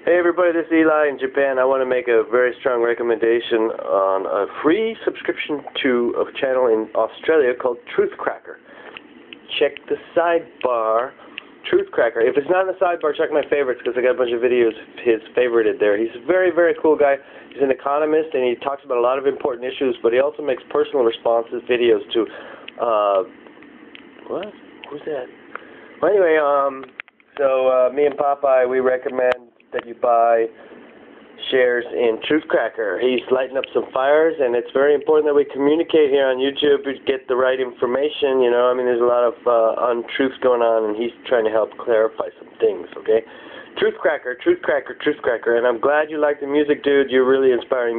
Hey everybody, this is Eli in Japan. I want to make a very strong recommendation on a free subscription to a channel in Australia called Truth Cracker. Check the sidebar, Truth Cracker. If it's not in the sidebar, check my favorites because I got a bunch of videos his favorited there. He's a very, very cool guy. He's an economist and he talks about a lot of important issues, but he also makes personal responses videos to, uh, what? Who's that? Well, anyway, um, so uh, me and Popeye, we recommend that you buy shares in Truth Cracker. He's lighting up some fires, and it's very important that we communicate here on YouTube to get the right information. You know, I mean, there's a lot of uh, untruths going on, and he's trying to help clarify some things. Okay, Truth Cracker, Truth Cracker, Truth Cracker, and I'm glad you like the music, dude. You're really inspiring me.